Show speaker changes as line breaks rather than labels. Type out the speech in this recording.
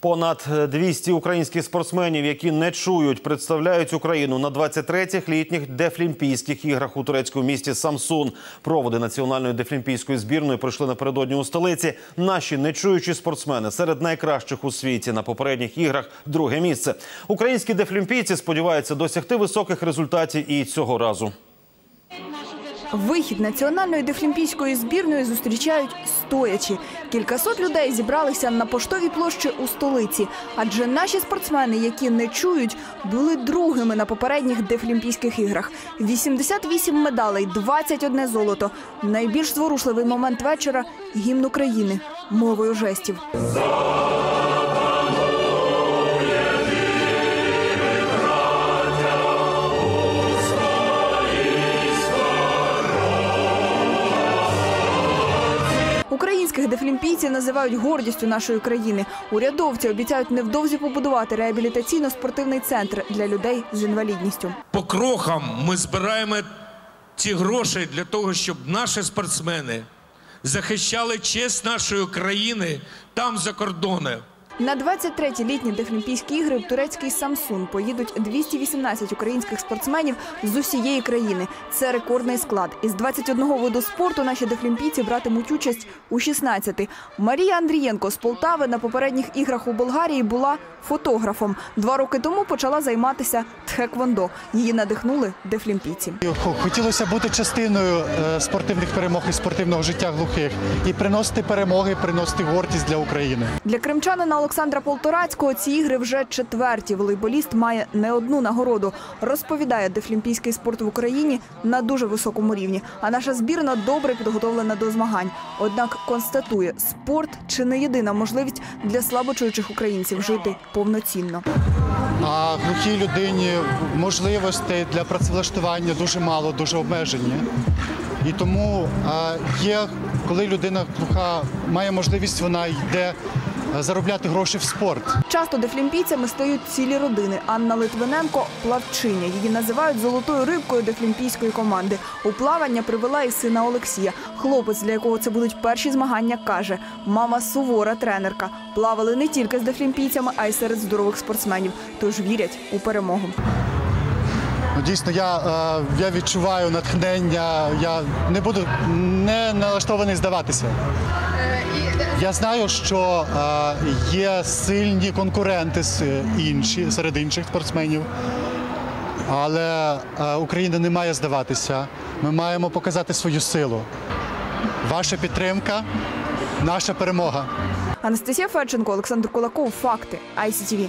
Понад 200 українських спортсменів, які не чують, представляють Україну на 23-х літніх дефлімпійських іграх у турецькому місті Самсун. Проводи національної дефлімпійської збірної пройшли напередодні у столиці. Наші нечуючі спортсмени серед найкращих у світі на попередніх іграх друге місце. Українські дефлімпійці сподіваються досягти високих результатів і цього разу.
Вихід національної дефлімпійської збірної зустрічають стоячи. Кількасот людей зібралися на поштовій площі у столиці. Адже наші спортсмени, які не чують, були другими на попередніх дефлімпійських іграх. 88 медалей, 21 золото. Найбільш зворушливий момент вечора – гімн України мовою жестів. Українських дефлімпійців називають гордістю нашої країни. Урядовці обіцяють невдовзі побудувати реабілітаційно-спортивний центр для людей з інвалідністю.
По крохам ми збираємо ці гроші для того, щоб наші спортсмени захищали честь нашої країни там за кордоном.
На 23-ті літні дефлімпійські ігри в турецький Самсун поїдуть 218 українських спортсменів з усієї країни. Це рекордний склад. Із 21 виду спорту наші дефлімпійці братимуть участь у 16. Марія Андрієнко з Полтави на попередніх іграх у Болгарії була фотографом. Два роки тому почала займатися тхеквондо. Її надихнули дефлімпійці.
Хотілося бути частиною е, спортивних перемог і спортивного життя глухих і приносити перемоги, приносити гордість для України.
Для кримчанина Олександра Полторацького ці ігри вже четверті. Волейболіст має не одну нагороду. Розповідає, дефлімпійський спорт в Україні на дуже високому рівні. А наша збірна добре підготовлена до змагань. Однак констатує, спорт чи не єдина можливість для слабочуючих українців жити повноцінно.
А глухій людині можливостей для працевлаштування дуже мало, дуже обмежені. І тому є, коли людина глуха має можливість, вона йде заробляти гроші в спорт.
Часто дефлімпійцями стають цілі родини. Анна Литвиненко плавчиня. Її називають золотою рибкою дефлімпійської команди. У плавання привела і сина Олексія. Хлопець, для якого це будуть перші змагання, каже: мама сувора тренерка. Плавали не тільки з дефлімпійцями, а й серед здорових спортсменів. Тож вірять у перемогу.
Ну, дійсно, я, е, я відчуваю натхнення, я не буду не налаштований здаватися. Я знаю, що е, є сильні конкуренти з інші, серед інших спортсменів. Але е, Україна не має здаватися. Ми маємо показати свою силу. Ваша підтримка, наша перемога.
Анастасія Федченко, Олександр Кулаков. Факти. ICTV.